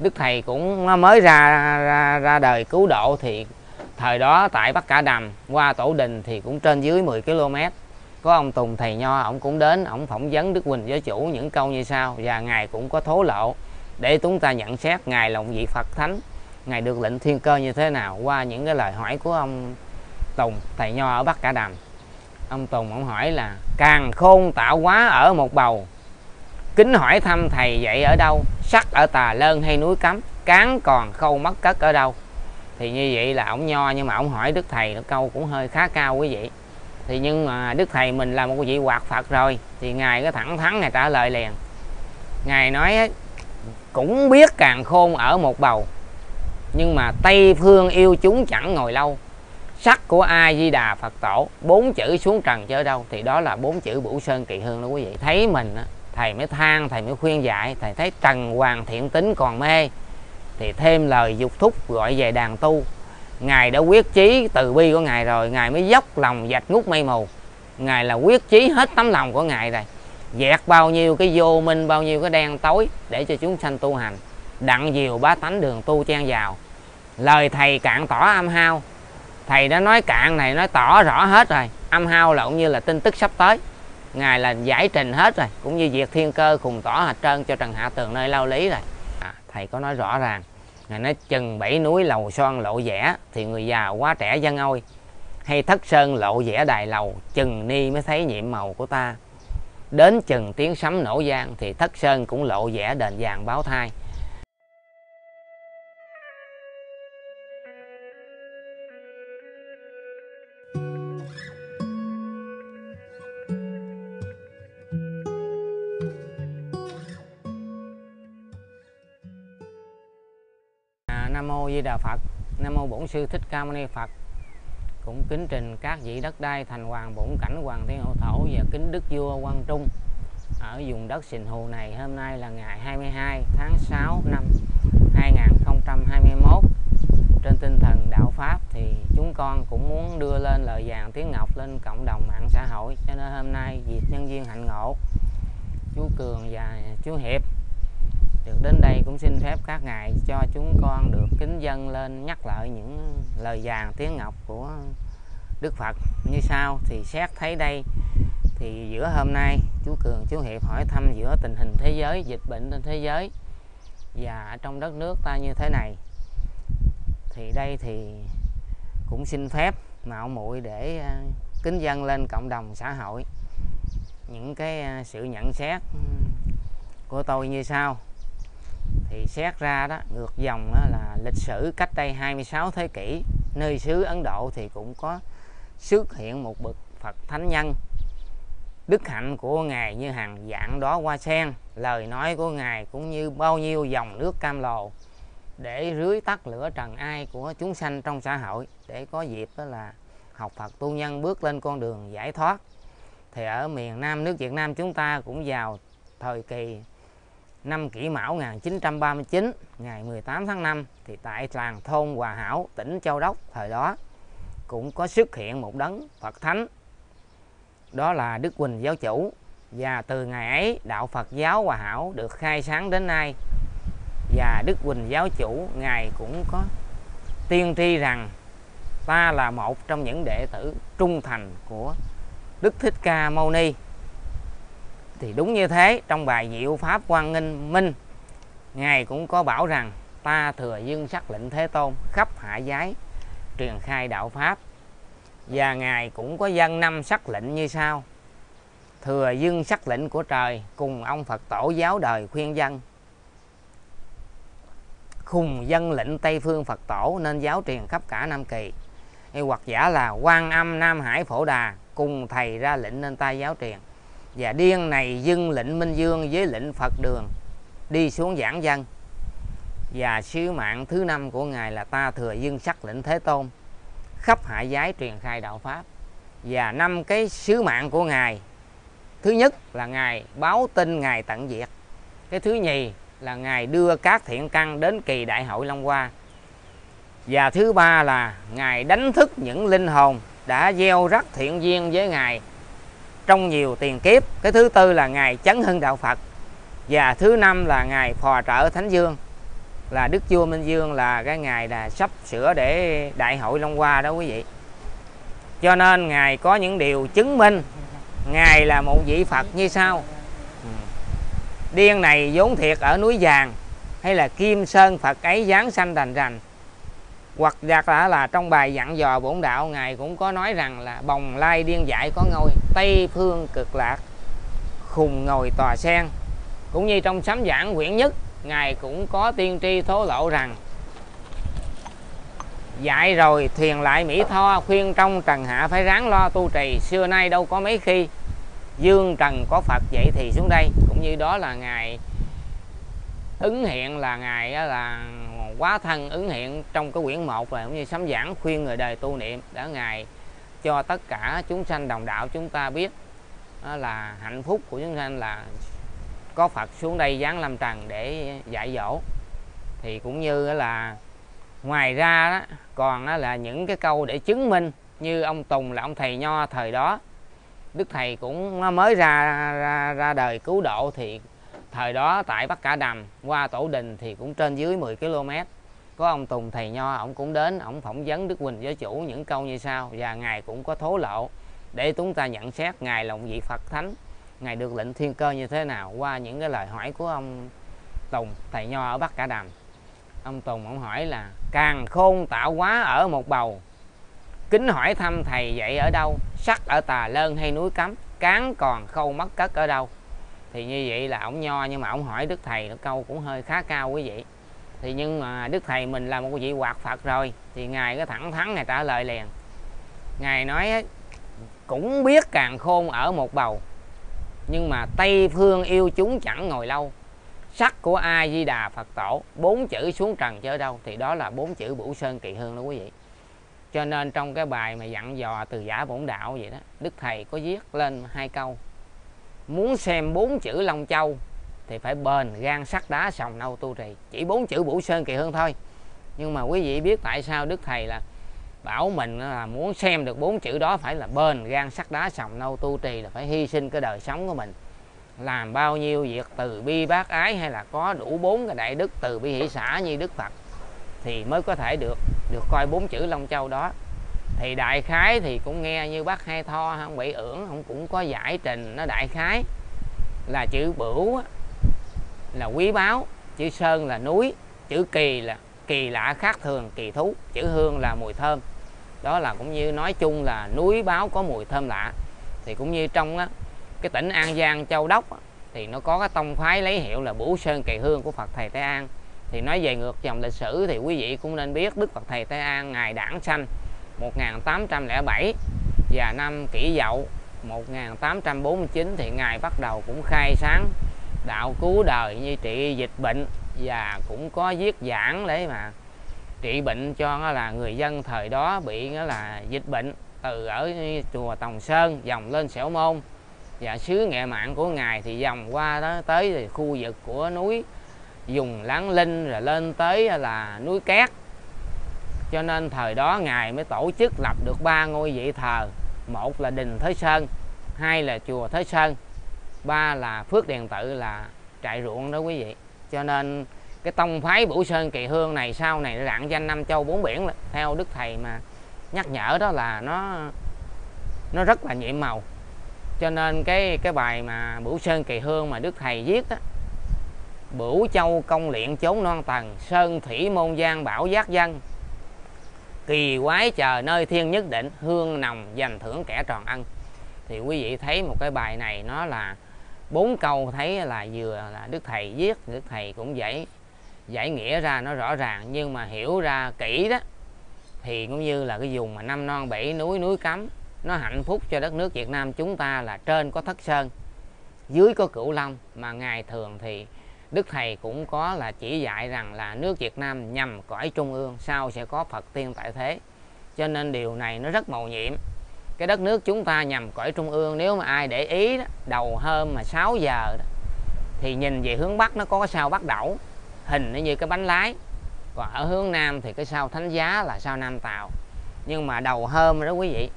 đức thầy cũng mới ra ra, ra đời cứu độ thì thời đó tại bắc cả đầm qua tổ đình thì cũng trên dưới 10 km. Có ông tùng thầy nho ông cũng đến ông phỏng vấn đức quỳnh giáo chủ những câu như sau và ngài cũng có thố lộ để chúng ta nhận xét ngài là một vị phật thánh. Ngài được lệnh thiên cơ như thế nào? Qua những cái lời hỏi của ông tùng thầy nho ở bắc cả đầm ông tùng ông hỏi là càng khôn tạo hóa ở một bầu kính hỏi thăm thầy dạy ở đâu? Sắc ở tà lơn hay núi cấm? Cán còn khâu mất cất ở đâu? Thì như vậy là ổng nho nhưng mà ổng hỏi đức thầy câu cũng hơi khá cao quý vị. Thì nhưng mà đức thầy mình là một vị hoạt phật rồi, thì ngài có thẳng thắn ngài trả lời liền. Ngài nói cũng biết càng khôn ở một bầu, nhưng mà tây phương yêu chúng chẳng ngồi lâu. Sắc của a di đà phật tổ, bốn chữ xuống trần chơi đâu. Thì đó là bốn chữ bửu sơn kỳ hương đó quý vị. Thấy mình thầy mới than, thầy mới khuyên dạy. Thầy thấy trần hoàng thiện tính còn mê, thì thêm lời dục thúc gọi về đàn tu. Ngài đã quyết chí từ bi của ngài rồi, ngài mới dốc lòng dạch ngút mây mù. Ngài là quyết chí hết tấm lòng của ngài rồi. Dẹt bao nhiêu cái vô minh, bao nhiêu cái đen tối để cho chúng sanh tu hành. Đặng diều bá tánh đường tu chen vào. Lời thầy cạn tỏ âm hao. Thầy đã nói cạn này nói tỏ rõ hết rồi. Âm hao là cũng như là tin tức sắp tới ngài là giải trình hết rồi cũng như việc thiên cơ khùng tỏ hạch trơn cho trần hạ tường nơi lao lý rồi. À, thầy có nói rõ ràng ngài nói chừng bảy núi lầu son lộ vẽ thì người già quá trẻ dân ôi. Hay thất sơn lộ vẽ đài lầu chừng ni mới thấy nhiệm màu của ta. Đến chừng tiếng sấm nổ gian thì thất sơn cũng lộ vẽ đền vàng báo thai. Nam mô Di Đà Phật. Nam mô Bổn sư Thích Ca Mâu Ni Phật. Cũng kính trình các vị đất đai thành hoàng, bổn cảnh hoàng thiên hậu thổ và kính đức vua Quang Trung ở vùng đất sình Hù này, hôm nay là ngày 22 tháng 6 năm 2021 trên tinh thần đạo pháp thì chúng con cũng muốn đưa lên lời vàng tiếng ngọc lên cộng đồng mạng xã hội cho nên hôm nay dịp nhân viên hạnh ngộ, chú Cường và chú Hiệp được đến đây cũng xin phép các ngài cho chúng con được kính dân lên nhắc lại những lời vàng tiếng ngọc của Đức Phật. Như sau, thì xét thấy đây, thì giữa hôm nay, chú Cường, chú Hiệp hỏi thăm giữa tình hình thế giới, dịch bệnh trên thế giới và trong đất nước ta như thế này. Thì đây thì cũng xin phép mạo muội để à, kính dân lên cộng đồng xã hội. Những cái à, sự nhận xét của tôi như sau thì xét ra đó, ngược dòng đó là lịch sử cách đây 26 thế kỷ, nơi xứ Ấn Độ thì cũng có xuất hiện một bậc Phật thánh nhân. Đức hạnh của ngài như hàng dạng đó hoa sen, lời nói của ngài cũng như bao nhiêu dòng nước cam lồ để rưới tắt lửa trần ai của chúng sanh trong xã hội. Để có dịp đó là học Phật tu nhân bước lên con đường giải thoát. Thì ở miền Nam nước Việt Nam chúng ta cũng vào thời kỳ năm kỷ mão 1939 ngày 18 tháng 5 thì tại làng thôn Hòa Hảo, tỉnh Châu Đốc, thời đó, cũng có xuất hiện một đấng Phật thánh. Đó là Đức Quỳnh giáo chủ. Và từ ngày ấy, đạo Phật giáo Hòa Hảo được khai sáng đến nay. Và Đức Quỳnh giáo chủ ngài cũng có tiên tri rằng ta là một trong những đệ tử trung thành của Đức Thích Ca Mâu Ni thì đúng như thế, trong bài diệu pháp quan nghinh minh, ngài cũng có bảo rằng, ta thừa dương sắc lệnh thế tôn khắp hạ giới, truyền khai đạo pháp, và ngài cũng có dân năm sắc lệnh như sau. Thừa dương sắc lệnh của trời cùng ông phật tổ giáo đời khuyên dân. Khùng dân lệnh tây phương phật tổ nên giáo truyền khắp cả nam kỳ. Hay hoặc giả là quan âm nam hải phổ đà cùng thầy ra lệnh nên ta giáo truyền và điên này dưng lệnh minh dương với lệnh phật đường, đi xuống giảng dân. Và sứ mạng thứ năm của ngài là ta thừa dương sắc lệnh thế tôn, khắp hạ giới truyền khai đạo pháp. Và năm cái sứ mạng của ngài, thứ nhất là ngài báo tin ngài tận diệt. Cái thứ nhì là ngài đưa các thiện căn đến kỳ đại hội long hoa. Và thứ ba là ngài đánh thức những linh hồn đã gieo rắc thiện duyên với ngài trong nhiều tiền kiếp. Cái thứ tư là ngài chấn hưng đạo phật. Và thứ năm là ngài phò trợ thánh dương. Là Đức Vua Minh Dương là cái ngày là sắp sửa để đại hội Long Hoa đó quý vị. Cho nên ngài có những điều chứng minh ngài là một vị Phật như sau. Điên này vốn thiệt ở núi vàng hay là kim sơn Phật ấy giáng sanh thành rành hoặc đặt là là trong bài dặn dò bổn đạo, ngài cũng có nói rằng là bồng lai điên dại có ngôi, tây phương cực lạc, khùng ngồi tòa sen. Cũng như trong sấm giảng quyển nhất, ngài cũng có tiên tri thố lộ rằng, dạy rồi thuyền lại mỹ tho, khuyên trong trần hạ phải ráng lo tu trì, xưa nay đâu có mấy khi dương trần có phật vậy thì xuống đây. Cũng như đó là ngài, ứng hiện là ngài là quá thân ứng hiện trong cái quyển một là cũng như sấm giảng khuyên người đời tu niệm đã ngài cho tất cả chúng sanh đồng đạo chúng ta biết là hạnh phúc của chúng sanh là có Phật xuống đây giáng lâm trần để dạy dỗ. Thì cũng như là ngoài ra đó, còn là những cái câu để chứng minh như ông Tùng là ông thầy nho thời đó Đức thầy cũng mới ra ra, ra đời cứu độ thì thời đó tại Bắc Cả Đầm, qua Tổ Đình thì cũng trên dưới 10 km. Có ông Tùng thầy nho ông cũng đến ông phỏng vấn Đức huỳnh giới chủ những câu như sau, và ngài cũng có thố lộ, để chúng ta nhận xét ngài là một vị Phật thánh. Ngài được lệnh thiên cơ như thế nào? Qua những cái lời hỏi của ông Tùng thầy nho ở Bắc Cả Đầm. Ông Tùng ông hỏi là, càng khôn tạo quá ở một bầu, kính hỏi thăm thầy dạy ở đâu? Sắc ở tà lơn hay núi cấm? Cán còn khâu mất cất ở đâu? Thì như vậy là ông nho nhưng mà ông hỏi đức thầy câu cũng hơi khá cao quý vị. Thì nhưng mà đức thầy mình là một vị hoạt phật rồi, thì ngài có thẳng thắn ngài trả lời liền. Ngài nói cũng biết càng khôn ở một bầu, nhưng mà tây phương yêu chúng chẳng ngồi lâu. Sắc của a di đà phật tổ, bốn chữ xuống trần chơi đâu. Thì đó là bốn chữ bửu sơn kỳ hương đó quý vị. Cho nên trong cái bài mà dặn dò từ giả bổn đạo vậy đó, đức thầy có viết lên hai câu muốn xem bốn chữ long châu thì phải bền gan sắt đá sòng nâu tu trì. Chỉ bốn chữ bửu sơn kỳ hương thôi. Nhưng mà quý vị biết tại sao đức thầy là bảo mình là muốn xem được bốn chữ đó phải là bền gan sắt đá sòng nâu tu trì là phải hy sinh cái đời sống của mình. Làm bao nhiêu việc từ bi bác ái hay là có đủ bốn cái đại đức từ bi hỷ xã như đức phật thì mới có thể được được coi bốn chữ long châu đó thì đại khái thì cũng nghe như bác hai tho không bị ưởng không cũng có giải trình nó đại khái. Là chữ bửu là quý báu chữ sơn là núi chữ kỳ là kỳ lạ khác thường kỳ thú chữ hương là mùi thơm. Đó là cũng như nói chung là núi báo có mùi thơm lạ. Thì cũng như trong á, cái tỉnh An Giang Châu Đốc á, thì nó có cái tông phái lấy hiệu là Bửu Sơn Kỳ Hương của Phật Thầy Tây An. Thì nói về ngược dòng lịch sử thì quý vị cũng nên biết Đức Phật Thầy Tây An ngài đảng sanh. 1807 và năm kỷ dậu 1849 thì ngài bắt đầu cũng khai sáng đạo cứu đời như trị dịch bệnh và cũng có viết giảng để mà trị bệnh cho là người dân thời đó bị là dịch bệnh từ ở chùa Tòng Sơn, dòng lên Sẻo Môn. Và xứ nghệ mạng của ngài thì dòng qua đó tới thì khu vực của núi dùng láng linh, rồi lên tới là núi cát cho nên thời đó ngài mới tổ chức lập được ba ngôi vị thờ. Một là đình Thới Sơn, hai là chùa Thới Sơn, ba là Phước Điền Tự là trại ruộng đó quý vị. Cho nên cái tông phái Bửu Sơn Kỳ Hương này sau này nó rạng danh năm châu bốn biển theo đức thầy mà nhắc nhở đó là nó nó rất là nhiệm màu. Cho nên cái cái bài mà Bửu Sơn Kỳ Hương mà đức thầy viết đó Bửu Châu công luyện chốn non tầng, Sơn thủy môn giang bảo giác dân Kỳ quái chờ nơi thiên nhất định, Hương nồng dành thưởng kẻ tròn ăn. Thì quý vị thấy một cái bài này, nó là bốn câu thấy là vừa là Đức Thầy viết, Đức Thầy cũng giải giải nghĩa ra nó rõ ràng. Nhưng mà hiểu ra kỹ đó, Thì cũng như là cái vùng mà năm non bảy núi núi cấm, Nó hạnh phúc cho đất nước Việt Nam chúng ta là trên có thất sơn, Dưới có cửu long. Mà ngày thường thì Đức Thầy cũng có là chỉ dạy rằng là nước Việt Nam nhằm cõi trung ương sau sẽ có Phật tiên tại thế. Cho nên điều này nó rất màu nhiệm. Cái đất nước chúng ta nhằm cõi trung ương nếu mà ai để ý đó, đầu hôm mà 6 giờ đó, thì nhìn về hướng Bắc nó có cái sao Bắc đẩu hình nó như cái bánh lái. Còn ở hướng Nam thì cái sao Thánh Giá là sao Nam Tàu. Nhưng mà đầu hôm đó quý vị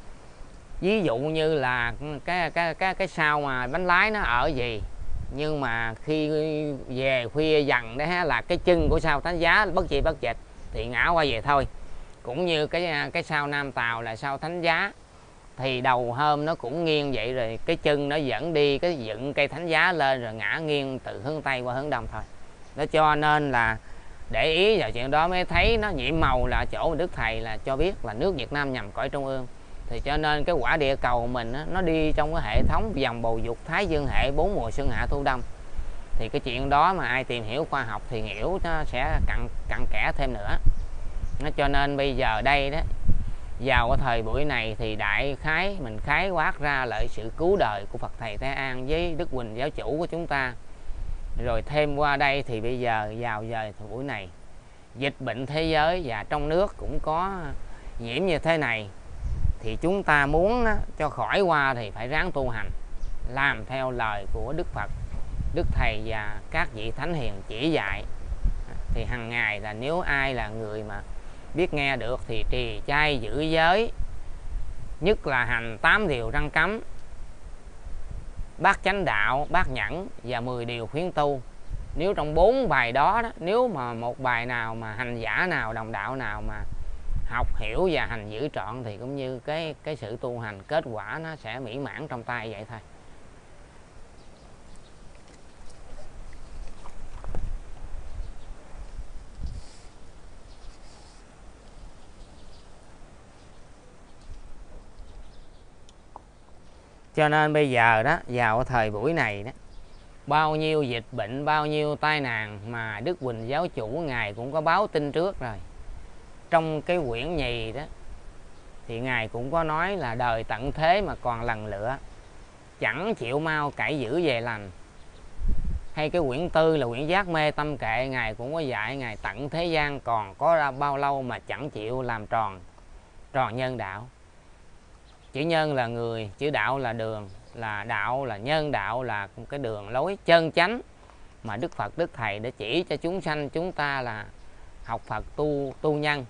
ví dụ như là cái cái cái cái sao mà bánh lái nó ở gì nhưng mà khi về khuya dần đó là cái chân của sao thánh giá bất chi bất dịch thì ngã qua về thôi. Cũng như cái à, cái sao nam tàu là sao thánh giá. Thì đầu hôm nó cũng nghiêng vậy rồi, cái chân nó dẫn đi, cái dựng cây thánh giá lên rồi ngã nghiêng từ hướng tây qua hướng đông thôi. Nó cho nên là để ý vào chuyện đó mới thấy nó nhiệm màu là chỗ đức thầy là cho biết là nước việt nam nhằm cõi trung ương thì cho nên cái quả địa cầu mình á, nó đi trong cái hệ thống dòng bầu dục thái dương hệ bốn mùa xuân hạ thu đông. Thì cái chuyện đó mà ai tìm hiểu khoa học thì hiểu nó sẽ cặn cặn kẽ thêm nữa. Nó cho nên bây giờ đây đó vào cái thời buổi này thì đại khái mình khái quát ra lợi sự cứu đời của Phật thầy Thế An với Đức Quỳnh giáo chủ của chúng ta. Rồi thêm qua đây thì bây giờ vào giờ thời buổi này dịch bệnh thế giới và trong nước cũng có nhiễm như thế này thì chúng ta muốn cho khỏi qua thì phải ráng tu hành làm theo lời của Đức Phật. Đức Thầy và các vị Thánh Hiền chỉ dạy. Thì hàng ngày là nếu ai là người mà biết nghe được thì trì chay giữ giới nhất là hành tám điều răng cấm bát chánh đạo bát nhẫn và 10 điều khuyến tu. Nếu trong bốn bài đó, đó nếu mà một bài nào mà hành giả nào đồng đạo nào mà học hiểu và hành giữ trọn thì cũng như cái cái sự tu hành kết quả nó sẽ mỹ mãn trong tay vậy thôi. Cho nên bây giờ đó, vào thời buổi này đó, bao nhiêu dịch bệnh, bao nhiêu tai nạn mà đức quỳnh giáo chủ ngài cũng có báo tin trước rồi trong cái quyển nhì đó, thì ngài cũng có nói là đời tận thế mà còn lần lửa, chẳng chịu mau cải giữ về lành. Hay cái quyển tư là quyển giác mê tâm kệ, ngài cũng có dạy ngài tận thế gian còn có ra bao lâu mà chẳng chịu làm tròn tròn nhân đạo. Chữ nhân là người, chữ đạo là đường, là đạo là nhân đạo, là cái đường lối chân chánh mà đức phật, đức thầy đã chỉ cho chúng sanh, chúng ta là học phật tu tu nhân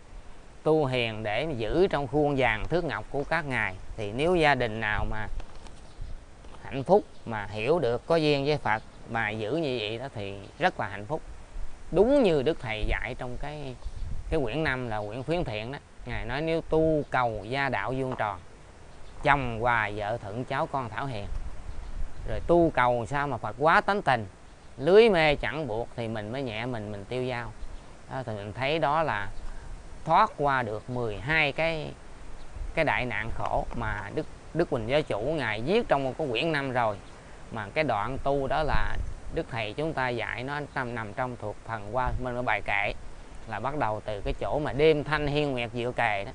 tu hiền để giữ trong khuôn vàng thước ngọc của các ngài. Thì nếu gia đình nào mà hạnh phúc mà hiểu được có duyên với phật mà giữ như vậy đó thì rất là hạnh phúc. Đúng như đức thầy dạy trong cái cái quyển năm là quyển khuyến thiện đó ngài nói nếu tu cầu gia đạo vuông tròn chồng hòa vợ thuận cháu con thảo hiền. Rồi tu cầu sao mà phật quá tánh tình lưới mê chẳng buộc thì mình mới nhẹ mình mình tiêu dao. Đó, thì mình thấy đó là thoát qua được 12 cái cái đại nạn khổ mà đức đức quỳnh giáo chủ ngài viết trong một cái quyển năm rồi. Mà cái đoạn tu đó là đức thầy chúng ta dạy nó nằm nằm trong thuộc phần qua bên bài kệ. Là bắt đầu từ cái chỗ mà đêm thanh hiên nguyệt diệu kề đó.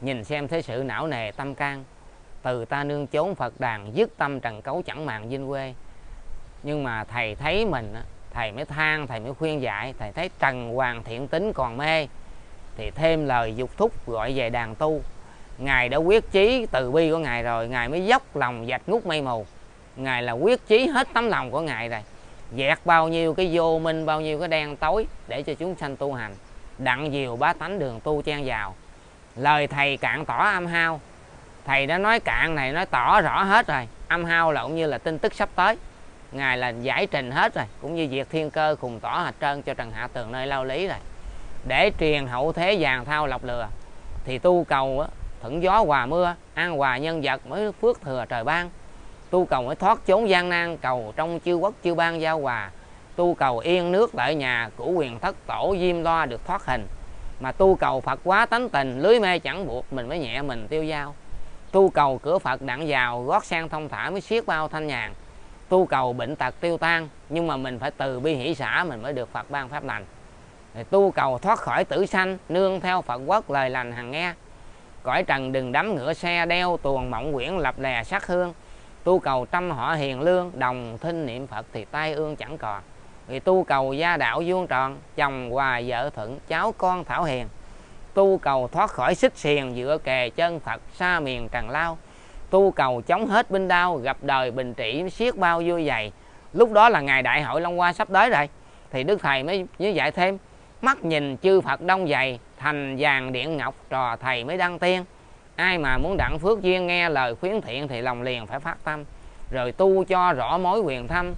Nhìn xem thế sự não nề tâm can. Từ ta nương chốn phật đàn, dứt tâm trần cấu chẳng màng vinh quê. Nhưng mà thầy thấy mình thầy mới than, thầy mới khuyên dạy, thầy thấy trần hoàng thiện tính còn mê thì thêm lời dục thúc gọi về đàn tu. Ngài đã quyết chí từ bi của ngài rồi, ngài mới dốc lòng dạch ngút mây mù. Ngài là quyết chí hết tấm lòng của ngài rồi. Dẹt bao nhiêu cái vô minh, bao nhiêu cái đen tối để cho chúng sanh tu hành. Đặng diều bá tánh đường tu chen vào. Lời thầy cạn tỏ âm hao. Thầy đã nói cạn này nói tỏ rõ hết rồi. Âm hao là cũng như là tin tức sắp tới. Ngài là giải trình hết rồi, cũng như việc thiên cơ cùng tỏ hạt trơn cho trần hạ tường nơi lao lý rồi để truyền hậu thế vàng thao lọc lừa, thì tu cầu thuận gió hòa mưa, an hòa nhân vật mới phước thừa trời ban. Tu cầu mới thoát chốn gian nan, cầu trong chư quốc chư ban giao hòa. Tu cầu yên nước lợi nhà của quyền thất tổ diêm loa được thoát hình. Mà tu cầu phật quá tánh tình, lưới mê chẳng buộc, mình mới nhẹ mình tiêu dao tu cầu cửa phật đặng vào, gót sang thông thả mới siết bao thanh nhàn. Tu cầu bệnh tật tiêu tan, nhưng mà mình phải từ bi hỷ xã, mình mới được phật ban pháp lành tu cầu thoát khỏi tử sanh, nương theo phật quốc lời lành hằng nghe. Cõi trần đừng đắm ngựa xe đeo tuồng mộng quyển lập lè sắc hương. Tu cầu trăm họ hiền lương, đồng thinh niệm phật thì tai ương chẳng còn. Vì tu cầu gia đạo vuông tròn, chồng hòa vợ thuận, cháu con thảo hiền. Tu cầu thoát khỏi xích xiềng dựa kề chân phật xa miền trần lao. Tu cầu chống hết binh đao, gặp đời bình trị siết bao vui dày. Lúc đó là ngày đại hội long hoa sắp tới rồi. Thì đức thầy mới như dạy thêm mắt nhìn chư phật đông dày, thành vàng điện ngọc, trò thầy mới đăng tiên. Ai mà muốn đặng phước duyên nghe lời khuyến thiện thì lòng liền phải phát tâm, rồi tu cho rõ mối quyền thâm,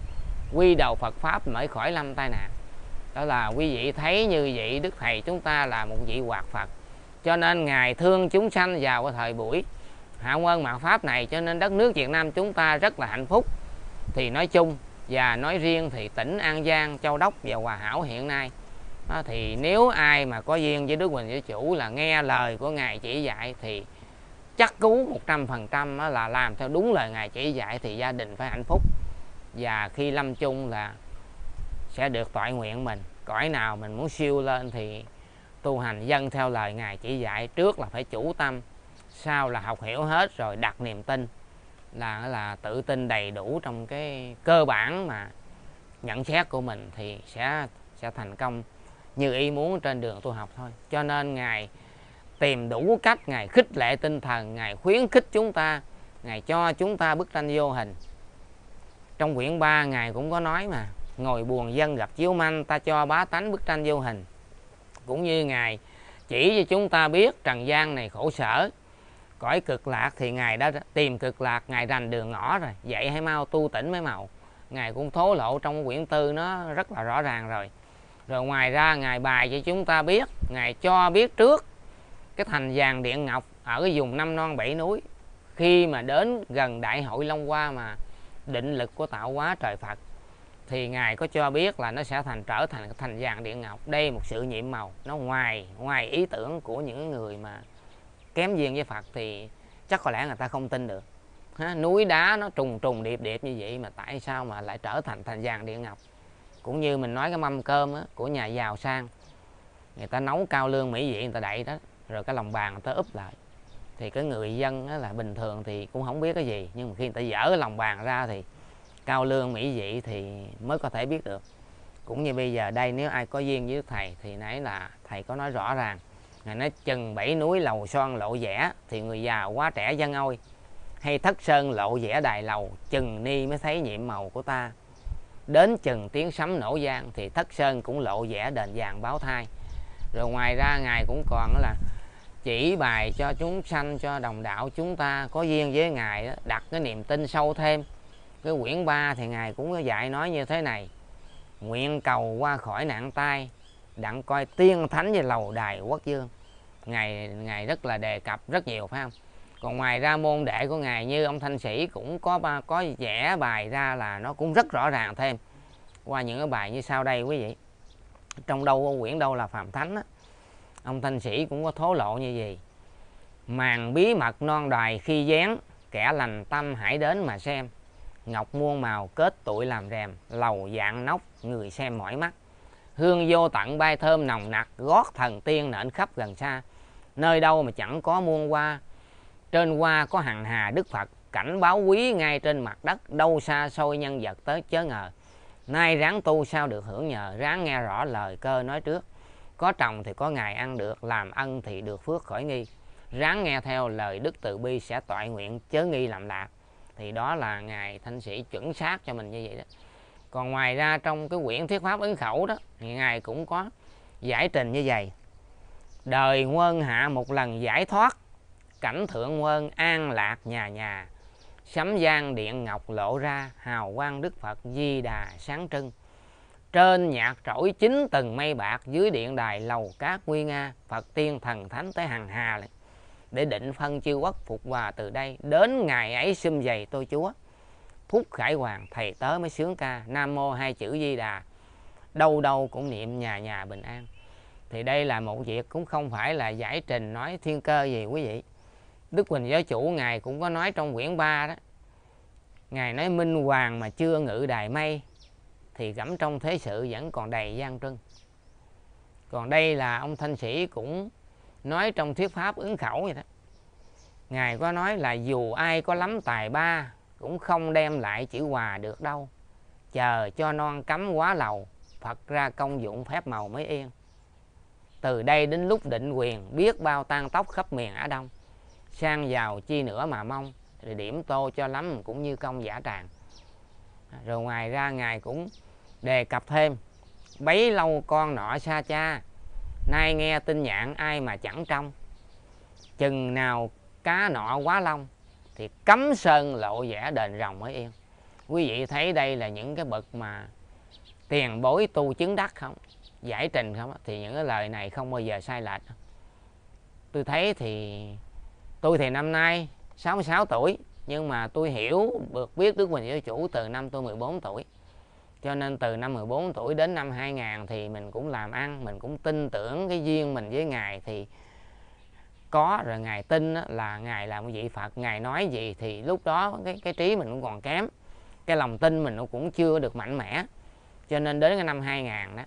quy đầu Phật pháp mới khỏi lâm tai nạn. Đó là quý vị thấy như vậy, đức thầy chúng ta là một vị hoạt Phật. Cho nên ngài thương chúng sanh vào cái thời buổi hạ ơn mạng pháp này, cho nên đất nước Việt Nam chúng ta rất là hạnh phúc. Thì nói chung và nói riêng thì tỉnh An Giang, Châu Đốc và Hòa Hảo hiện nay đó, thì nếu ai mà có duyên với Đức Quỳnh Giáo Chủ là nghe lời của Ngài chỉ dạy thì chắc cú 100% là làm theo đúng lời Ngài chỉ dạy thì gia đình phải hạnh phúc. Và khi lâm chung là sẽ được toại nguyện mình. Cõi nào mình muốn siêu lên thì tu hành dân theo lời Ngài chỉ dạy. Trước là phải chủ tâm sau là học hiểu hết rồi đặt niềm tin là là tự tin đầy đủ trong cái cơ bản mà nhận xét của mình thì sẽ sẽ thành công như ý muốn trên đường tu học thôi. Cho nên ngài tìm đủ cách, ngài khích lệ tinh thần, ngài khuyến khích chúng ta, ngài cho chúng ta bức tranh vô hình. Trong quyển 3 ngài cũng có nói mà, ngồi buồn dân gặp chiếu manh, ta cho bá tánh bức tranh vô hình. Cũng như ngài chỉ cho chúng ta biết trần gian này khổ sở, cõi cực lạc thì ngài đã tìm cực lạc, ngài rành đường ngõ rồi vậy hay mau tu tỉnh mới màu. Ngài cũng thố lộ trong quyển tư nó rất là rõ ràng rồi rồi ngoài ra ngài bài cho chúng ta biết ngài cho biết trước cái thành vàng điện ngọc ở cái vùng năm non bảy núi. Khi mà đến gần đại hội long hoa mà định lực của tạo hóa trời phật thì ngài có cho biết là nó sẽ thành trở thành thành vàng điện ngọc. Đây một sự nhiệm màu. Nó ngoài ngoài ý tưởng của những người mà kém duyên với phật thì chắc có lẽ người ta không tin được. Ha, núi đá nó trùng trùng điệp điệp như vậy mà tại sao mà lại trở thành thành vàng điện ngọc? Cũng như mình nói cái mâm cơm á, của nhà giàu sang. Người ta nấu cao lương mỹ vị người ta đậy đó rồi cái lòng bàn người ta úp lại. Thì cái người dân á, là bình thường thì cũng không biết cái gì nhưng mà khi người ta dở cái lòng bàn ra thì cao lương mỹ vị thì mới có thể biết được. Cũng như bây giờ đây nếu ai có duyên với thầy thì nãy là thầy có nói rõ ràng. Ngài nói chừng bảy núi lầu son lộ vẽ thì người già quá trẻ dân ôi. Hay thất sơn lộ vẽ đài lầu chừng ni mới thấy nhiệm màu của ta đến chừng tiếng sấm nổ giang thì thất sơn cũng lộ vẻ đền vàng báo thai. Rồi ngoài ra ngài cũng còn là chỉ bài cho chúng sanh cho đồng đạo chúng ta có duyên với ngài đó, đặt cái niềm tin sâu thêm. Cái quyển 3 thì ngài cũng có dạy nói như thế này. Nguyện cầu qua khỏi nạn tai đặng coi tiên thánh về lầu đài quốc dương ngài ngài rất là đề cập rất nhiều phải không? Còn ngoài ra môn đệ của ngài như ông thanh sĩ cũng có có vẽ bài ra là nó cũng rất rõ ràng thêm. Qua những cái bài như sau đây quý vị. Trong đâu quyển, đâu là phạm thánh á, ông thanh sĩ cũng có thố lộ như gì? Màn bí mật non đài khi dán, kẻ lành tâm hãy đến mà xem. Ngọc muôn màu kết tuổi làm rèm, lầu dạng nóc, người xem mỏi mắt. Hương vô tận bay thơm nồng nặc, gót thần tiên nện khắp gần xa. Nơi đâu mà chẳng có muôn hoa trên qua có hằng hà đức phật, cảnh báo quý ngay trên mặt đất, đâu xa xôi nhân vật tới chớ ngờ. Nay ráng tu sao được hưởng nhờ, ráng nghe rõ lời cơ nói trước. Có trồng thì có ngày ăn được, làm ân thì được phước khỏi nghi. Ráng nghe theo lời đức từ bi sẽ toại nguyện chớ nghi làm lạc. Thì đó là ngài thanh sĩ chuẩn xác cho mình như vậy đó. Còn ngoài ra trong cái quyển thuyết pháp ứng khẩu đó, thì ngài cũng có giải trình như vậy. Đời quân hạ một lần giải thoát cảnh thượng quân an lạc nhà nhà. Sấm giang điện ngọc lộ ra, hào quang đức phật di đà sáng trưng. Trên nhạc trỗi chín tầng mây bạc, dưới điện đài lầu cát nguy nga, phật tiên thần thánh tới hằng hà để định phân chư quốc phục hòa từ đây, đến ngày ấy xum dày tôi chúa. Phúc khải hoàng, thầy tớ mới sướng ca, nam mô hai chữ di đà. Đâu đâu cũng niệm nhà nhà bình an. Thì đây là một việc cũng không phải là giải trình nói thiên cơ gì quý vị. Đức Quỳnh Giáo Chủ Ngài cũng có nói trong quyển 3 đó, Ngài nói Minh Hoàng mà chưa ngự đài mây, Thì gẫm trong thế sự vẫn còn đầy gian trưng. Còn đây là ông Thanh Sĩ cũng nói trong thuyết pháp ứng khẩu vậy đó. Ngài có nói là dù ai có lắm tài ba Cũng không đem lại chữ hòa được đâu, Chờ cho non cấm quá lầu, Phật ra công dụng phép màu mới yên. Từ đây đến lúc định quyền, Biết bao tan tóc khắp miền Á Đông sang giàu chi nữa mà mong, thì điểm tô cho lắm cũng như công giả tràng. À, rồi ngoài ra ngài cũng đề cập thêm, bấy lâu con nọ xa cha, nay nghe tin nhạn ai mà chẳng trong chừng nào cá nọ quá long, thì cấm sơn lộ vẻ đền rồng mới yên. Quý vị thấy đây là những cái bậc mà tiền bối tu chứng đắc không? Giải trình không? Thì những cái lời này không bao giờ sai lệch. Tôi thấy thì tôi thì năm nay 66 tuổi, nhưng mà tôi hiểu, được biết Đức Huỳnh Giáo Chủ từ năm tôi 14 tuổi. Cho nên từ năm 14 tuổi đến năm 2000 thì mình cũng làm ăn, mình cũng tin tưởng cái duyên mình với ngài thì có. Rồi ngài tin là ngài làm vị Phật, ngài nói gì thì lúc đó cái cái trí mình cũng còn kém, cái lòng tin mình nó cũng chưa được mạnh mẽ. Cho nên đến cái năm 2000 đó,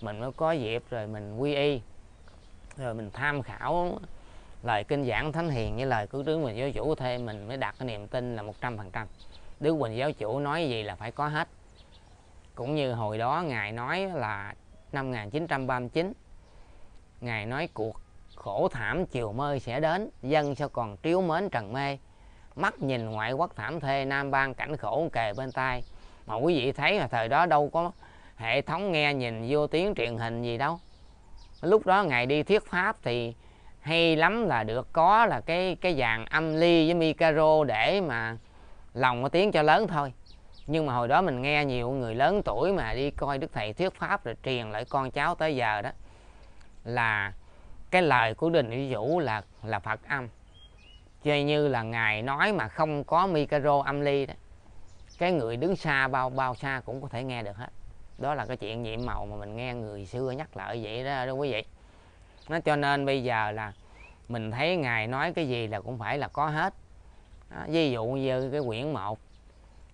mình mới có dịp rồi mình quy y, rồi mình tham khảo lời kinh giảng thánh hiền với lời cứu tướng mình giáo chủ thêm mình mới đặt cái niềm tin là 100% Đức Quỳnh giáo chủ nói gì là phải có hết. Cũng như hồi đó ngài nói là năm 1939 ngài nói cuộc khổ thảm chiều mơ sẽ đến, dân sao còn triếu mến trần mê. Mắt nhìn ngoại quốc thảm thê, nam bang cảnh khổ kề bên tai. Mà quý vị thấy là thời đó đâu có hệ thống nghe nhìn vô tiếng truyền hình gì đâu. Lúc đó ngài đi thuyết pháp thì hay lắm là được có là cái cái dàn âm ly với micro để mà lòng có tiếng cho lớn thôi. Nhưng mà hồi đó mình nghe nhiều người lớn tuổi mà đi coi đức thầy thuyết pháp rồi truyền lại con cháu tới giờ đó là cái lời của đình uy vũ là là phật âm. Chơi như là ngài nói mà không có micro âm ly đó cái người đứng xa bao bao xa cũng có thể nghe được hết. Đó là cái chuyện nhiệm màu mà mình nghe người xưa nhắc lại vậy đó, đó quý vị nó cho nên bây giờ là mình thấy ngài nói cái gì là cũng phải là có hết. Đó, ví dụ như cái quyển 1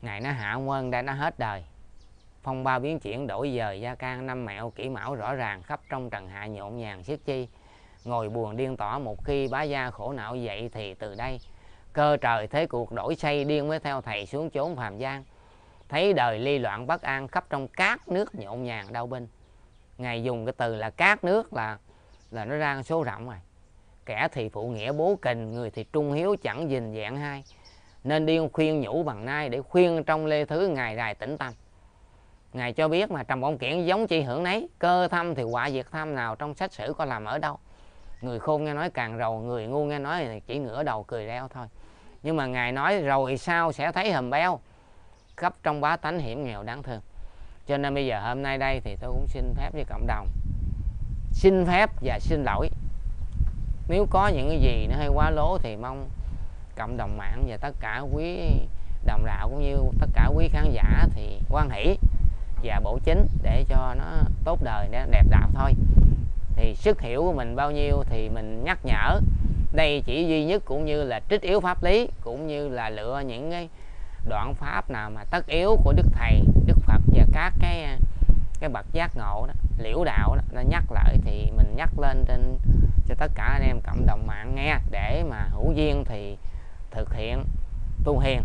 ngài nó hạ quân đây nó hết đời. Phong ba biến chuyển đổi dời gia can năm mẹo kỹ mão rõ ràng khắp trong trần hạ nhộn nhàng siết chi. Ngồi buồn điên tỏ một khi bá gia khổ não dậy thì từ đây cơ trời thế cuộc đổi xây điên mới theo thầy xuống chốn phàm gian. Thấy đời ly loạn bất an khắp trong cát nước nhộn nhàng đau binh. Ngài dùng cái từ là cát nước là là nó ra số rộng rồi. Kẻ thì phụ nghĩa bố kình, người thì trung hiếu chẳng dình dạng hai. Nên điên khuyên nhủ bằng nay để khuyên trong lê thứ ngày đài tĩnh tâm. Ngài cho biết mà trầm bông kiển giống chi hưởng nấy, cơ thâm thì quả diệt thâm nào trong sách sử có làm ở đâu. Người khôn nghe nói càng rầu, người ngu nghe nói thì chỉ ngửa đầu cười reo thôi. Nhưng mà ngài nói rồi sao sẽ thấy hầm beo khắp trong bá tánh hiểm nghèo đáng thương. Cho nên bây giờ hôm nay đây thì tôi cũng xin phép với cộng đồng xin phép và xin lỗi. Nếu có những cái gì nó hơi quá lố thì mong cộng đồng mạng và tất cả quý đồng đạo cũng như tất cả quý khán giả thì quan hỷ và bổ chính để cho nó tốt đời để đẹp đạo thôi. Thì sức hiểu của mình bao nhiêu thì mình nhắc nhở. Đây chỉ duy nhất cũng như là trích yếu pháp lý, cũng như là lựa những cái đoạn pháp nào mà tất yếu của đức thầy, đức phật và các cái cái bậc giác ngộ đó liễu đạo đó nó nhắc lại thì mình nhắc lên trên cho tất cả anh em cộng đồng mạng nghe. Để mà hữu duyên thì thực hiện tu hiền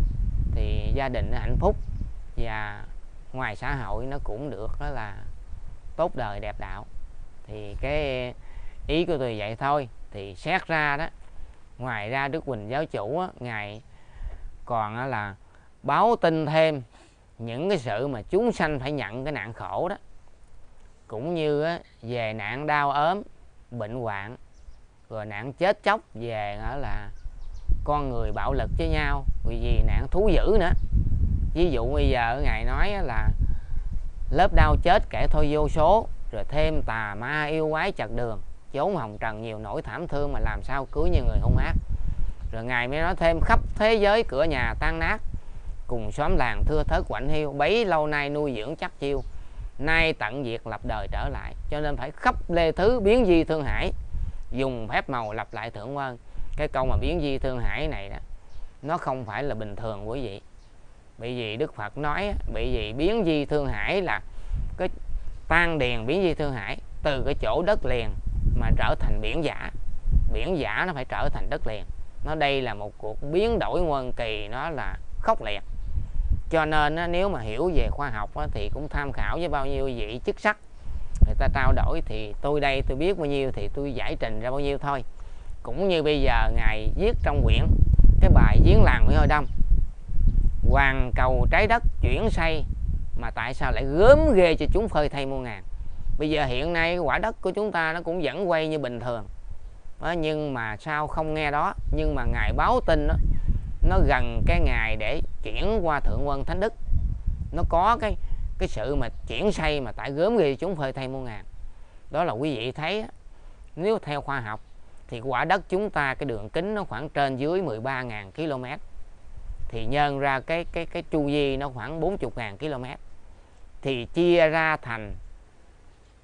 thì gia đình nó hạnh phúc và ngoài xã hội nó cũng được đó là tốt đời đẹp đạo. Thì cái ý của tôi vậy thôi. Thì xét ra đó ngoài ra đức quỳnh giáo chủ á, ngài còn á, là báo tin thêm những cái sự mà chúng sanh phải nhận cái nạn khổ đó cũng như á, về nạn đau ốm bệnh hoạn rồi nạn chết chóc về đó là con người bạo lực với nhau vì vì nạn thú dữ nữa. Ví dụ bây giờ ngài nói là lớp đau chết kẻ thôi vô số rồi thêm tà ma yêu quái chặt đường chốn hồng trần nhiều nỗi thảm thương mà làm sao cưới như người hung ác. Rồi ngài mới nói thêm khắp thế giới cửa nhà tan nát cùng xóm làng thưa thớt quạnh hiu bấy lâu nay nuôi dưỡng chắc chiêu nay tận diệt lập đời trở lại, cho nên phải khắp lê thứ biến di thương hải, dùng phép màu lập lại thượng quan cái câu mà biến di thương hải này đó, nó không phải là bình thường quý vị. Bởi vì đức phật nói bởi vì biến di thương hải là cái tan điền biến di thương hải, từ cái chỗ đất liền mà trở thành biển giả. Biển giả nó phải trở thành đất liền. Nó đây là một cuộc biến đổi nguyên kỳ, nó là khốc liệt cho nên nếu mà hiểu về khoa học thì cũng tham khảo với bao nhiêu vị chức sắc. Người ta trao đổi thì tôi đây tôi biết bao nhiêu thì tôi giải trình ra bao nhiêu thôi. Cũng như bây giờ ngài viết trong quyển cái bài giếng làng nguyễn hội đông hoàn cầu trái đất chuyển xây mà tại sao lại gớm ghê cho chúng phơi thay muôn ngàn? Bây giờ hiện nay quả đất của chúng ta nó cũng vẫn quay như bình thường. Đó, nhưng mà sao không nghe đó? Nhưng mà ngài báo tin đó nó gần cái ngày để chuyển qua thượng quân thánh đức. Nó có cái cái sự mà chuyển xây mà tại gớm ghi chúng phơi thay muôn ngàn. Đó là quý vị thấy nếu theo khoa học thì quả đất chúng ta cái đường kính nó khoảng trên dưới 13.000 km thì nhân ra cái cái cái chu vi nó khoảng 40.000 km thì chia ra thành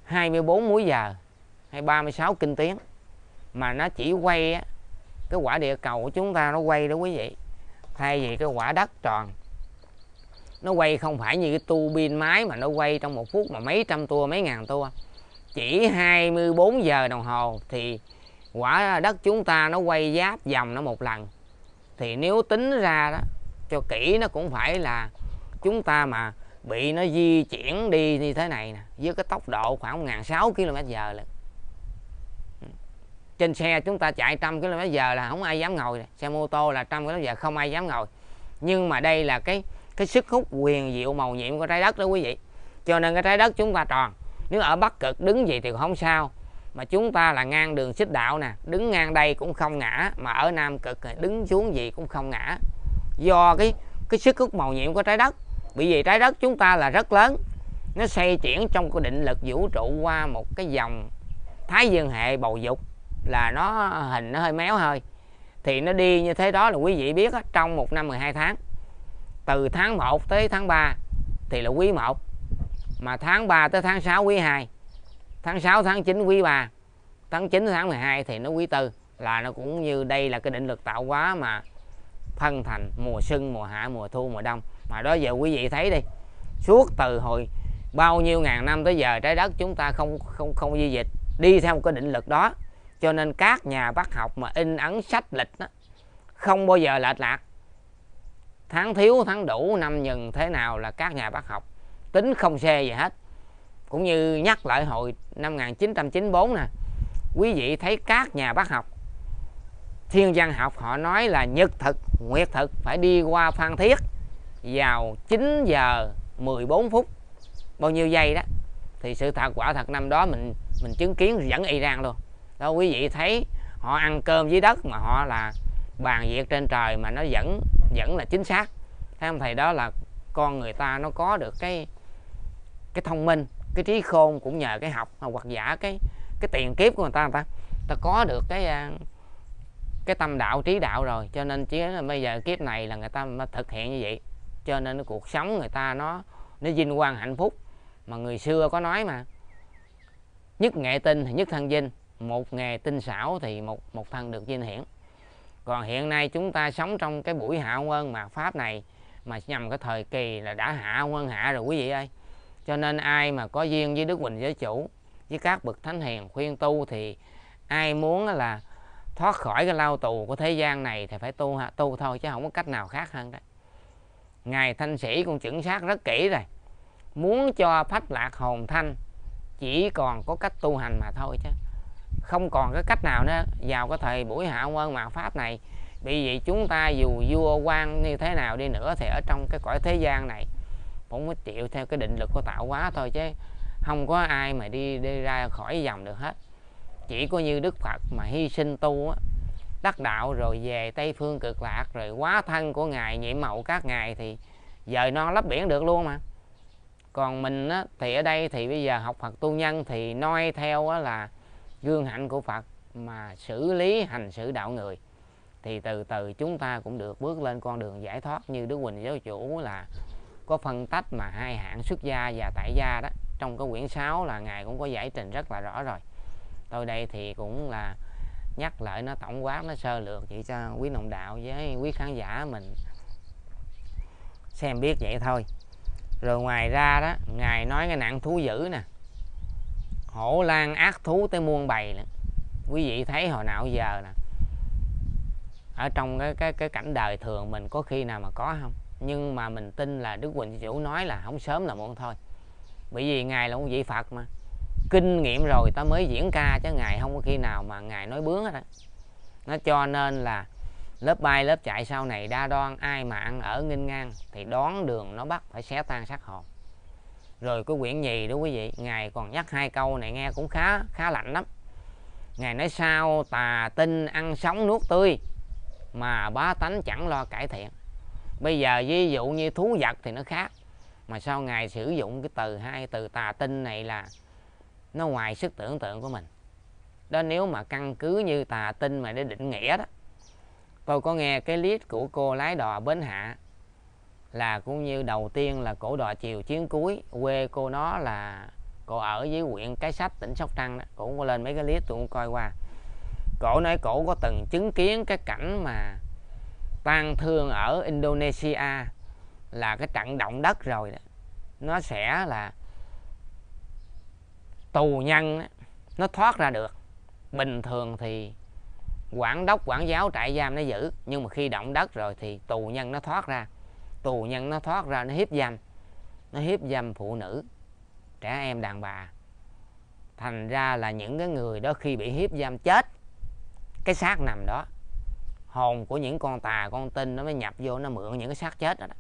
24 múi giờ hay 36 kinh tuyến mà nó chỉ quay á, cái quả địa cầu của chúng ta nó quay đó quý vị thay vì cái quả đất tròn. Nó quay không phải như cái tu pin máy mà nó quay trong một phút mà mấy trăm tua, mấy ngàn tua. Chỉ 24 giờ đồng hồ thì quả đất chúng ta nó quay giáp vòng nó một lần. Thì nếu tính ra đó, cho kỹ nó cũng phải là chúng ta mà bị nó di chuyển đi như thế này nè, với cái tốc độ khoảng 1.600 km giờ là trên xe chúng ta chạy trăm km giờ là không ai dám ngồi xe mô tô là trăm km giờ không ai dám ngồi. Nhưng mà đây là cái cái sức hút quyền diệu màu nhiệm của trái đất đó quý vị. Cho nên cái trái đất chúng ta tròn. Nếu ở bắc cực đứng gì thì không sao. Mà chúng ta là ngang đường xích đạo nè. Đứng ngang đây cũng không ngã. Mà ở nam cực đứng xuống gì cũng không ngã. Do cái cái sức hút màu nhiệm của trái đất. Bởi vì trái đất chúng ta là rất lớn. Nó xoay chuyển trong cái định lực vũ trụ qua một cái dòng thái dương hệ bầu dục là nó hình nó hơi méo hơi. Thì nó đi như thế đó là quý vị biết đó, trong một năm 12 tháng. Từ tháng 1 tới tháng 3 thì là quý 1 mà tháng 3 tới tháng 6 quý 2 tháng 6 tháng 9 quý 3 tháng 9 tháng 12 thì nó quý 4 là nó cũng như đây là cái định lực tạo hóa mà phân thành mùa xuân mùa hạ mùa thu mùa đông. Mà đó giờ quý vị thấy đi suốt từ hồi bao nhiêu ngàn năm tới giờ trái đất chúng ta không không không di dịch. Đi theo một cái định lực đó cho nên các nhà bác học mà in ấn sách lịch đó, không bao giờ lệch lạc. Tháng thiếu tháng đủ năm nhừng thế nào là các nhà bác học tính không xe gì hết. Cũng như nhắc lại hồi năm 1994 nè quý vị thấy các nhà bác học thiên văn học họ nói là nhật thực nguyệt thực phải đi qua phan thiết vào 9 giờ 14 phút bao nhiêu giây đó. Thì sự thật quả thật năm đó mình mình chứng kiến vẫn Iran luôn đó, quý vị thấy họ ăn cơm dưới đất mà họ là bàn việc trên trời mà nó vẫn vẫn là chính xác. Thấy không thầy? Đó là con người ta nó có được cái cái thông minh, cái trí khôn cũng nhờ cái học, hoặc giả cái cái tiền kiếp của người ta người ta. Ta có được cái à, cái tâm đạo, trí đạo rồi. Cho nên chỉ là bây giờ kiếp này là người ta thực hiện như vậy. Cho nên cái cuộc sống người ta nó nó vinh quang hạnh phúc. Mà người xưa có nói mà, nhất nghệ tinh thì nhất thân vinh một nghề tinh xảo thì một một phần được vinh hiển. Còn hiện nay chúng ta sống trong cái buổi hạ quân mà pháp này mà nhằm cái thời kỳ là đã hạ quân hạ rồi quý vị ơi. Cho nên ai mà có duyên với đức huỳnh giới chủ, với các bậc thánh hiền khuyên tu thì ai muốn là thoát khỏi cái lao tù của thế gian này thì phải tu tu thôi, chứ không có cách nào khác hơn đấy. Ngài thanh sĩ cũng chuẩn xác rất kỹ rồi. Muốn cho phách lạc hồn thanh chỉ còn có cách tu hành mà thôi chứ không còn cái cách nào nữa. Vào cái thời buổi hạ quân mạt pháp này vì vậy chúng ta dù vua quan như thế nào đi nữa thì ở trong cái cõi thế gian này cũng phải chịu theo cái định lực của tạo hóa thôi chứ không có ai mà đi đi ra khỏi dòng được hết. Chỉ có như đức phật mà hy sinh tu á đắc đạo rồi về tây phương cực lạc rồi quá thân của ngài nhiệm mậu các ngài thì dời non lấp biển được luôn mà. Còn mình á, thì ở đây thì bây giờ học phật tu nhân thì noi theo á, là gương hạnh của phật mà xử lý hành xử đạo người, thì từ từ chúng ta cũng được bước lên con đường giải thoát như đức quỳnh giáo chủ là có phân tách mà hai hạng xuất gia và tại gia đó. Trong cái quyển 6 là ngài cũng có giải trình rất là rõ rồi. Tôi đây thì cũng là nhắc lại nó tổng quát, nó sơ lược chỉ cho quý đồng đạo với quý khán giả mình xem biết vậy thôi. Rồi ngoài ra đó, ngài nói cái nạn thú dữ nè hổ lan ác thú tới muôn bầy nữa quý vị thấy hồi nào giờ nè. Ở trong cái cái cái cảnh đời thường mình có khi nào mà có không? Nhưng mà mình tin là đức quỳnh chủ nói là không sớm là muộn thôi. Bởi vì ngài là một vị phật mà. Kinh nghiệm rồi ta mới diễn ca chứ ngài không có khi nào mà ngài nói bướng hết á. Nó cho nên là lớp bay, lớp chạy sau này đa đoan, ai mà ăn ở nghinh ngang thì đón đường nó bắt phải xé tan sát hồn rồi cái quyển nhì đó quý vị. Ngài còn nhắc hai câu này nghe cũng khá khá lạnh lắm. Ngài nói, sao tà tinh ăn sống nuốt tươi mà bá tánh chẳng lo cải thiện? Bây giờ ví dụ như thú vật thì nó khác. Mà sao ngài sử dụng cái từ hai, từ tà tinh này là nó ngoài sức tưởng tượng của mình? Đó, nếu mà căn cứ như tà tinh mà để định nghĩa đó. Tôi có nghe cái list của cô lái đò bến hạ là cũng như đầu tiên là cổ đò chiều chiến cuối quê cô nó là cổ ở dưới huyện cái sách tỉnh sóc trăng đó. Cổ có lên mấy cái clip tôi cũng coi qua. Cổ nói cổ có từng chứng kiến cái cảnh mà tan thương ở Indonesia là cái trận động đất rồi đó. Nó sẽ là tù nhân đó, nó thoát ra được. Bình thường thì quản đốc quản giáo trại giam nó giữ nhưng mà khi động đất rồi thì tù nhân nó thoát ra tù nhân nó thoát ra nó hiếp dâm. Nó hiếp dâm phụ nữ trẻ em đàn bà. Thành ra là những cái người đó khi bị hiếp dâm chết cái xác nằm đó hồn của những con tà con tinh nó mới nhập vô nó mượn những cái xác chết đó, đó.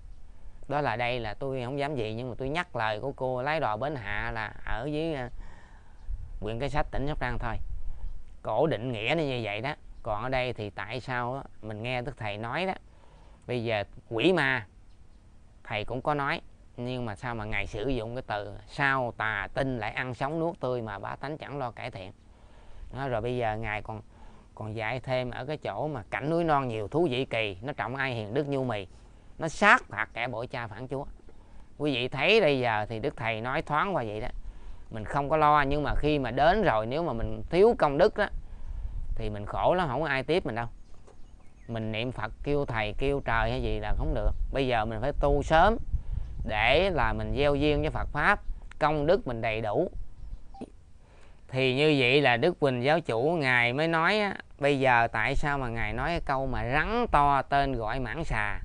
Đó là đây là tôi không dám gì nhưng mà tôi nhắc lời của cô lái đò bến hạ là ở dưới uh, huyện cái sách tỉnh sóc trăng thôi. Cổ định nghĩa nó như vậy đó. Còn ở đây thì tại sao đó, mình nghe đức thầy nói đó bây giờ quỷ ma thầy cũng có nói nhưng mà sao mà ngài sử dụng cái từ sao tà tinh lại ăn sống nuốt tươi mà bá tánh chẳng lo cải thiện? Đó, rồi bây giờ ngài còn còn dạy thêm ở cái chỗ mà cảnh núi non nhiều thú vị kỳ nó trọng ai hiền đức nhu mì nó sát phạt kẻ bội cha phản chúa. Quý vị thấy bây giờ thì đức thầy nói thoáng qua vậy đó mình không có lo nhưng mà khi mà đến rồi nếu mà mình thiếu công đức đó thì mình khổ lắm không có ai tiếp mình đâu mình niệm phật kêu thầy kêu trời hay gì là không được. Bây giờ mình phải tu sớm để là mình gieo duyên với phật pháp công đức mình đầy đủ. Thì như vậy là đức quỳnh giáo chủ ngài mới nói á, bây giờ tại sao mà ngài nói cái câu mà rắn to tên gọi mãng xà?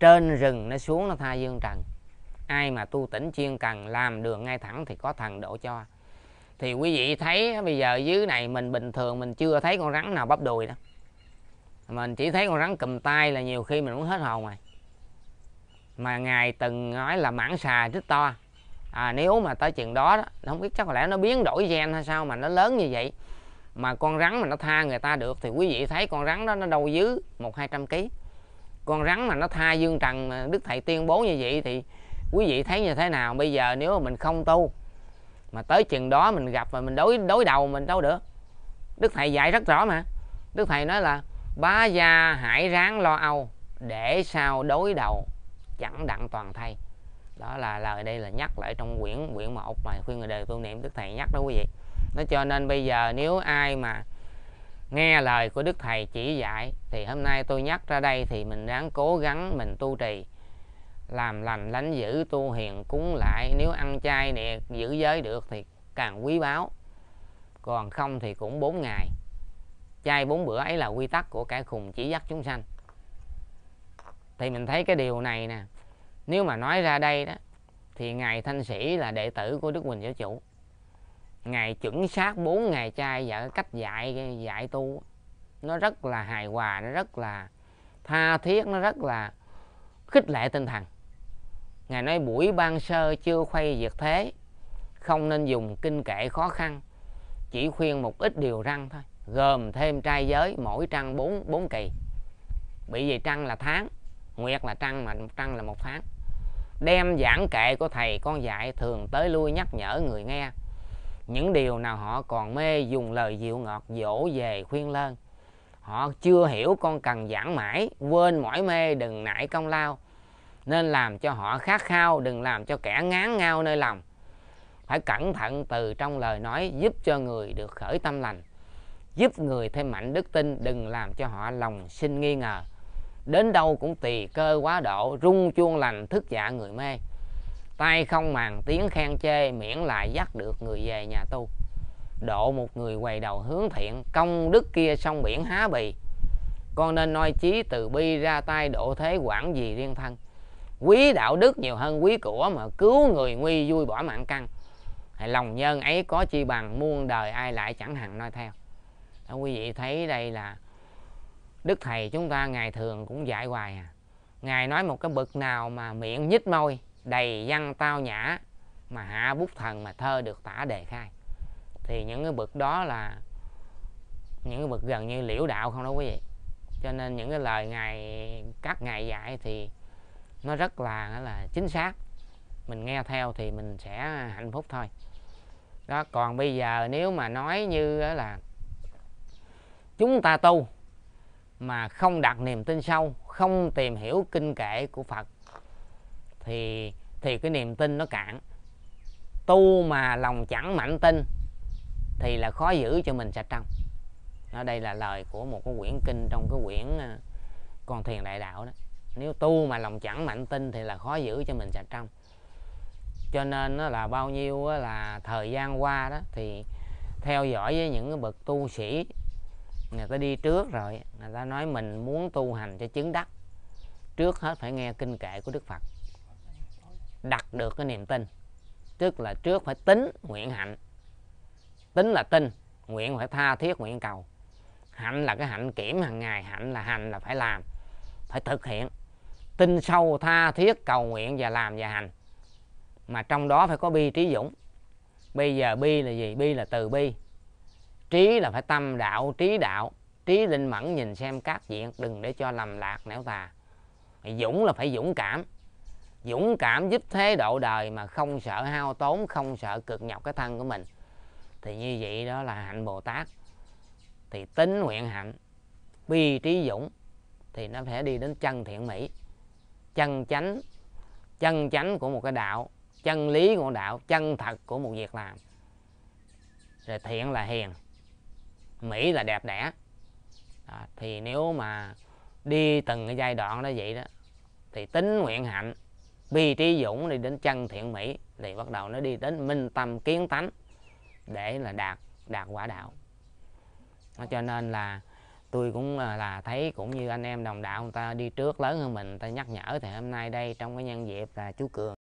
Trên rừng nó xuống nó tha dương trần. Ai mà tu tỉnh chuyên cần làm đường ngay thẳng thì có thần độ cho. Thì quý vị thấy bây giờ dưới này mình bình thường mình chưa thấy con rắn nào bắp đùi đó mình chỉ thấy con rắn cầm tay là nhiều khi mình muốn hết hồn rồi. Mà ngài từng nói là mãng xà rất to. À, nếu mà tới chừng đó, đó không biết chắc có lẽ nó biến đổi gen hay sao mà nó lớn như vậy. Mà con rắn mà nó tha người ta được thì quý vị thấy con rắn đó nó đâu dưới một hai trăm ký. Con rắn mà nó tha dương trần mà đức thầy tuyên bố như vậy thì quý vị thấy như thế nào? Bây giờ nếu mà mình không tu mà tới chừng đó mình gặp mà mình đối đối đầu mình đâu được. Đức thầy dạy rất rõ mà. Đức thầy nói là bá gia hải ráng lo âu, để sao đối đầu, chẳng đặng toàn thay. Đó là lời đây là nhắc lại trong quyển quyển một mà khuyên người đời tu niệm đức thầy nhắc đó quý vị. Nó cho nên bây giờ nếu ai mà nghe lời của đức thầy chỉ dạy, thì hôm nay tôi nhắc ra đây thì mình ráng cố gắng mình tu trì, làm lành lánh giữ tu hiền cúng lại. Nếu ăn chay nè, giữ giới được thì càng quý báu, còn không thì cũng bốn ngày chay bốn bữa ấy là quy tắc của cả khùng chỉ dắt chúng sanh. Thì mình thấy cái điều này nè, nếu mà nói ra đây đó, thì ngài thanh sĩ là đệ tử của đức huỳnh giáo chủ. Ngài chuẩn xác bốn ngày chay và cách dạy dạy tu, nó rất là hài hòa, nó rất là tha thiết, nó rất là khích lệ tinh thần. Ngài nói buổi ban sơ chưa khuây diệt thế, không nên dùng kinh kệ khó khăn, chỉ khuyên một ít điều răng thôi gồm thêm trai giới mỗi trăng bốn bốn kỳ. Bị gì trăng là tháng, nguyệt là trăng mà trăng là một tháng. Đem giảng kệ của thầy con dạy thường tới lui nhắc nhở người nghe. Những điều nào họ còn mê dùng lời dịu ngọt dỗ về khuyên lơn. Họ chưa hiểu con cần giảng mãi, quên mỏi mê đừng nại công lao. Nên làm cho họ khát khao, đừng làm cho kẻ ngán ngao nơi lòng. Phải cẩn thận từ trong lời nói giúp cho người được khởi tâm lành giúp người thêm mạnh đức tin, đừng làm cho họ lòng sinh nghi ngờ. Đến đâu cũng tùy cơ quá độ, rung chuông lành thức dạ người mê. Tay không màng, tiếng khen chê, miễn lại dắt được người về nhà tu. Độ một người quay đầu hướng thiện, công đức kia sông biển há bì. Con nên noi chí từ bi ra tay độ thế quản gì riêng thân. Quý đạo đức nhiều hơn quý của mà cứu người nguy vui bỏ mạng căn. Lòng nhân ấy có chi bằng, muôn đời ai lại chẳng hằng noi theo đó, quý vị thấy đây là đức thầy chúng ta ngày thường cũng dạy hoài à. Ngài nói một cái bậc nào mà miệng nhích môi đầy văn tao nhã mà hạ bút thần mà thơ được tả đề khai. Thì những cái bậc đó là những cái bậc gần như liễu đạo không đó quý vị. Cho nên những cái lời ngài các ngài dạy thì nó rất là là chính xác. Mình nghe theo thì mình sẽ hạnh phúc thôi. Đó còn bây giờ nếu mà nói như là chúng ta tu mà không đặt niềm tin sâu, không tìm hiểu kinh kệ của phật, thì thì cái niềm tin nó cạn. Tu mà lòng chẳng mạnh tin thì là khó giữ cho mình sạch trong ở đây là lời của một cái quyển kinh trong cái quyển ờ, con thiền đại đạo đó. Nếu tu mà lòng chẳng mạnh tin thì là khó giữ cho mình sạch trong cho nên nó là bao nhiêu là thời gian qua đó thì theo dõi với những cái bậc tu sĩ người ta đi trước rồi, người ta nói mình muốn tu hành cho chứng đắc. Trước hết phải nghe kinh kệ của đức phật, đặt được cái niềm tin. Tức là trước phải tính nguyện hạnh. Tính là tin, nguyện phải tha thiết nguyện cầu. Hạnh là cái hạnh kiểm hàng ngày, hạnh là hành là phải làm, phải thực hiện. Tin sâu, tha thiết, cầu nguyện và làm và hành. Mà trong đó phải có bi trí dũng. Bây giờ bi là gì? Bi là từ bi trí là phải tâm đạo, trí đạo. Trí linh mẫn nhìn xem các diện, đừng để cho lầm lạc nẻo tà. Dũng là phải dũng cảm. Dũng cảm giúp thế độ đời mà không sợ hao tốn, không sợ cực nhọc cái thân của mình. Thì như vậy đó là hạnh bồ tát. Thì tính nguyện hạnh, bi trí dũng, thì nó sẽ đi đến chân thiện mỹ. Chân chánh chân chánh của một cái đạo, chân lý của đạo, chân thật của một việc làm. Rồi thiện là hiền mỹ là đẹp đẽ. Đó, thì nếu mà đi từng cái giai đoạn đó vậy đó thì tính nguyện hạnh bi trí dũng đi đến chân thiện mỹ thì bắt đầu nó đi đến minh tâm kiến tánh để là đạt đạt quả đạo. Đó, cho nên là tôi cũng à, là thấy cũng như anh em đồng đạo người ta đi trước lớn hơn mình người ta nhắc nhở thì hôm nay đây trong cái nhân dịp là chú cường.